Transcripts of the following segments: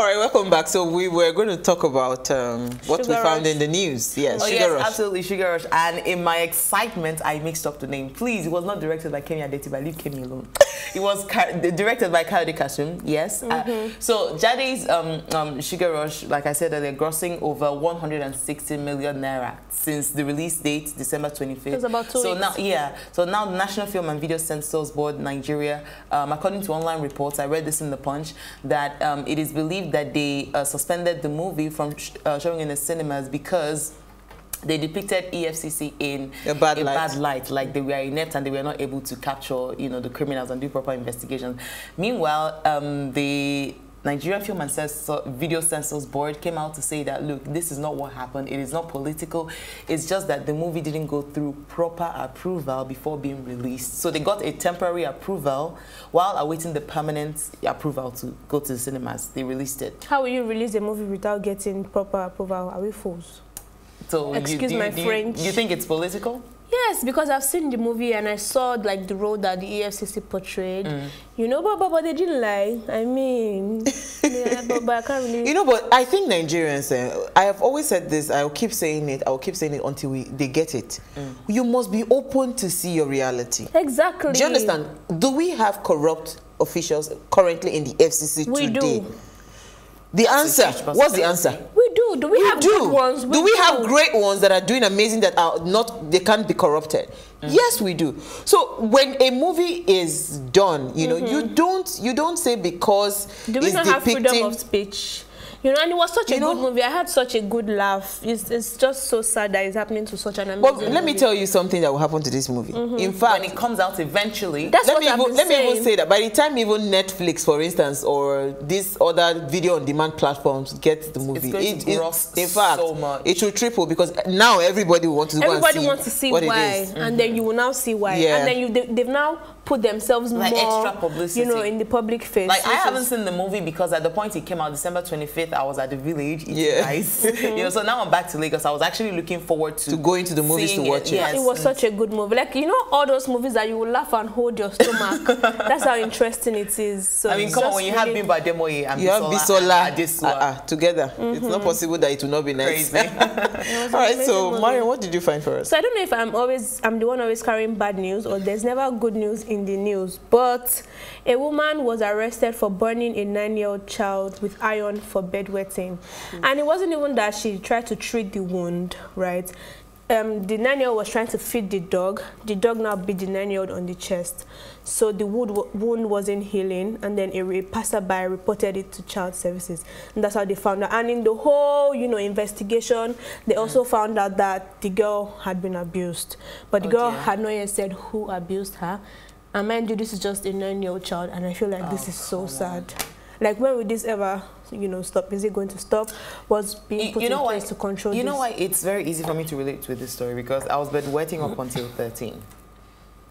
All right, welcome back. So we were going to talk about um, what Sugar we found Rush. in the news. Yes, Oh Sugar yes, Rush. absolutely, Sugar Rush. And in my excitement, I mixed up the name. Please, it was not directed by Kemi Adeti, but leave Kemi alone. it was directed by Kayode Kasum. Yes. Uh, so Jade's um, um, Sugar Rush, like I said, they're grossing over 160 million naira since the release date, December 25th. It's about two So weeks. now, yeah. So now, the National Film and Video Censors Board, Nigeria, um, according to online reports, I read this in the Punch, that um, it is believed that they uh, suspended the movie from sh- uh, showing in the cinemas because they depicted EFCC in A bad light. bad light, like they were inept and they were not able to capture, you know, the criminals and do proper investigations. Meanwhile, um, the Nigerian Film and Censor, Video Censors Board came out to say that, look, this is not what happened. It is not political. It's just that the movie didn't go through proper approval before being released. So they got a temporary approval while awaiting the permanent approval to go to the cinemas. They released it. How will you release a movie without getting proper approval? Are we fools? So you- Excuse you- my do you- French. You think it's political? Yes, because I've seen the movie and I saw like the role that the EFCC portrayed. You know, but, but, but they didn't lie. I mean, yeah, but, but I can't really. You know, but I think Nigerians, uh, I have always said this, I'll keep saying it, I'll keep saying it until we, they get it. You must be open to see your reality. exactly. Do you understand? Do we have corrupt officials currently in the EFCC We today? do. The answer, what's the answer? We do. Do we, We have do. good ones? do we have great ones that are doing amazing that are not they can't be corrupted? Yes, we do. So when a movie is done, you know, you don't you don't say because Mm-hmm. Do we it's not have freedom of speech? You know, and it was such a know- good movie. I had such a good laugh. It's, it's just so sad that it's happening to such an amazing But let me tell you something that will happen to this movie. Mm-hmm. In fact, When it comes out eventually, That's let what me I've even, been let me even say that by the time even Netflix, for instance, or these other video on demand platforms get the movie, going to it- gross in fact, so much. it will triple because now everybody will want to go Everybody and see wants to see what why, it is. and then you will now see why. Yeah. And then you they, they've now put themselves Like more, extra publicity. you know, in the public face. Like I haven't is- seen the movie because at the point it came out December 25th, I was at the village eating Yeah. rice. you know, so now I'm back to Lagos. I was actually looking forward to going To the movies to seeing watch it. Yes. It was such a good movie. Like you know, all those movies that you will laugh and hold your stomach. That's how interesting it is. So I mean, come on, when you have really- Bimbo Ademoye and You have Bisola and Adesua, uh, uh, together. It's not possible that it will not be nice. crazy. it was All an right, amazing so movie. Marion, what did you find for us? So I don't know if I'm always I'm the one always carrying bad news or there's never good news in the news. But a woman was arrested for burning a nine-year-old child with iron for bedwetting, and it wasn't even that she tried to treat the wound, right? Um, the nine-year-old was trying to feed the dog. The dog now bit the nine-year-old on the chest, so the wound, wound wasn't healing. And then a re- passerby reported it to child services, and that's how they found out. And in the whole, you know, investigation, they also found out that the girl had been abused, but the Oh, girl dear. had not yet said who abused her. And mind you, this is just a nine-year-old child, and I feel like this Oh, is so come sad. Like when will this ever, you know, stop? Is it going to stop? What's being You, put you in know why? place to control You this? know why it's very easy for me to relate with this story because I was bedwetting up until 13,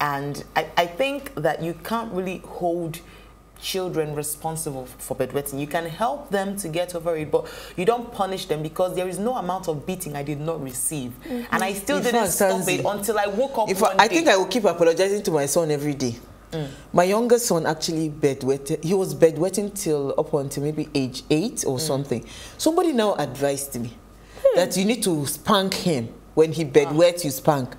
and I, I think that you can't really hold children responsible for bedwetting. You can help them to get over it, but you don't punish them because there is no amount of beating I did not receive, mm-hmm. and I still In didn't stop it until I woke up In one I day. think I will keep apologizing to my son every day. Mm. My youngest son actually bedwetted. He was bedwetting till up until maybe age eight or mm. something. Somebody now advised me hmm. that you need to spank him when he ah. bedwets. You spank.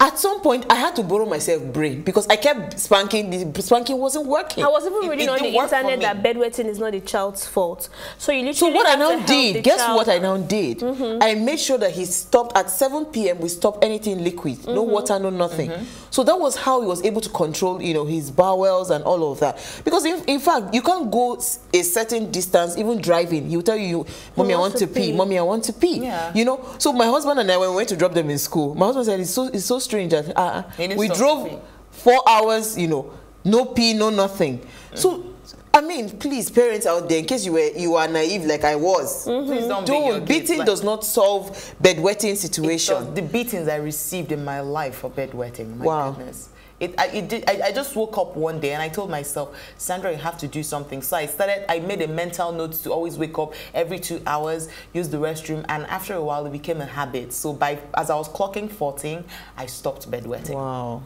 At some point, I had to borrow myself brain because I kept spanking. The spanking wasn't working. I was even reading it on the didn't work for internet that bedwetting is not the child's fault. So you literally. So what I now did, guess child. what I now did? Mm-hmm. I made sure that he stopped at 7 p.m. We stopped anything liquid, no mm-hmm. water, no nothing. Mm-hmm. So that was how he was able to control, you know, his bowels and all of that. Because in, in fact, you can't go a certain distance, even driving. He'll tell you, "Mommy, I want to to pee. pee. Mommy, I want to pee." Yeah. You know. So my husband and I, when we went to drop them in school, my husband said, "It's so it's so strange that uh, we drove four hours, you know, no pee, no nothing." So. I mean, please, parents out there, in case you were you are naive like I was, Please don't, don't. Beating Like- does not solve bedwetting It situation. does. The beatings I received in my life for bedwetting, my Wow. goodness. It, I, it did, I, I just woke up one day and I told myself, Sandra, you have to do something. So I started, I made a mental note to always wake up every two hours, use the restroom, and after a while it became a habit. So by as I was clocking 14, I stopped bedwetting. Wow.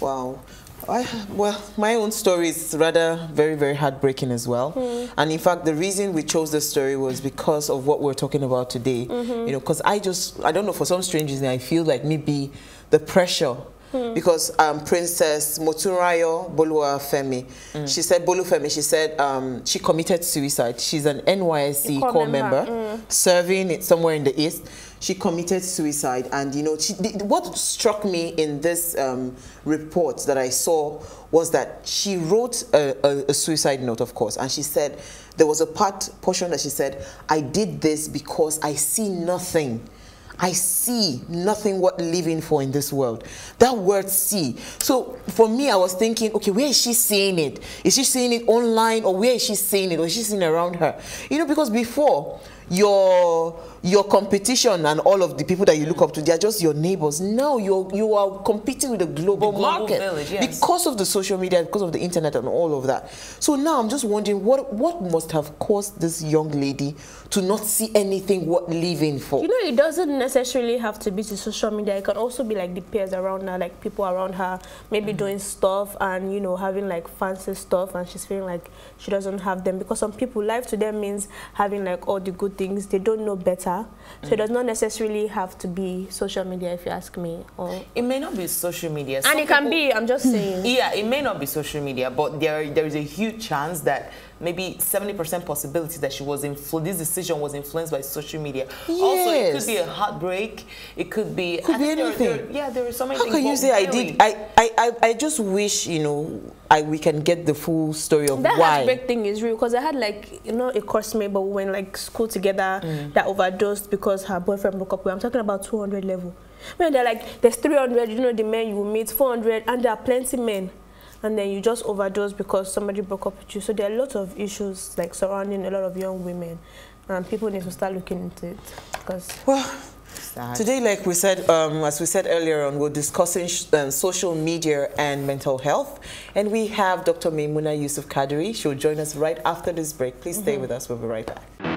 Wow. I, well, my own story is rather very, very heartbreaking as well. Mm. And in fact, the reason we chose this story was because of what we're talking about today. Mm -hmm. You know, because I just, I don't know, for some strange reason, I feel like maybe the pressure Hmm. Because um, Princess Motunrayo Bolua Femi, mm. she said, Bolu Femi, she said um, she committed suicide. She's an NYSC corps member, member mm. serving it somewhere in the East. She committed suicide. And, you know, she, what struck me in this um, report that I saw was that she wrote a, a, a suicide note, of course, and she said, there was a part, portion that she said, I did this because I see nothing I see nothing worth living for in this world. That word see. So for me, I was thinking, okay, where is she seeing it? Is she seeing it online or where is she seeing it? Or is she seeing it around her? You know, because before, your your competition and all of the people that you look up to, they are just your neighbors. Now you you are competing with a global, the global market village, yes. because of the social media, because of the internet and all of that. So now I'm just wondering what what must have caused this young lady to not see anything worth living for. You know, it doesn't necessarily have to be to social media. It can also be like the peers around her, like people around her, maybe mm -hmm. doing stuff and you know having like fancy stuff, and she's feeling like she doesn't have them because some people life to them means having like all the good things. They don't know better. So it does not necessarily have to be social media, if you ask me. Or it may not be social media. Some and it can be, I'm just saying. Yeah, it may not be social media, but there, there is a huge chance that maybe 70% possibility that she was influenced, this decision was influenced by social media. Yes. Also, it could be a heartbreak. It could be... Could be anything. There, there, yeah, there are so many How things. can you say I did... I, I, I just wish, you know, I, we can get the full story of that why. That heartbreak thing is real because I had like, you know, a coursemate, but we went like school together mm. that overdosed because her boyfriend broke up with I'm talking about 200 level. When they're like, there's 300, you know, the men you will meet, 400, and there are plenty men and then you just overdose because somebody broke up with you. So there are a lot of issues like surrounding a lot of young women, and people need to start looking into it. Because well, today, like we said, um, as we said earlier on, we're discussing um, social media and mental health, and we have Dr. Maimuna Yusuf Kadiri. She'll join us right after this break. Please stay mm -hmm. with us. We'll be right back.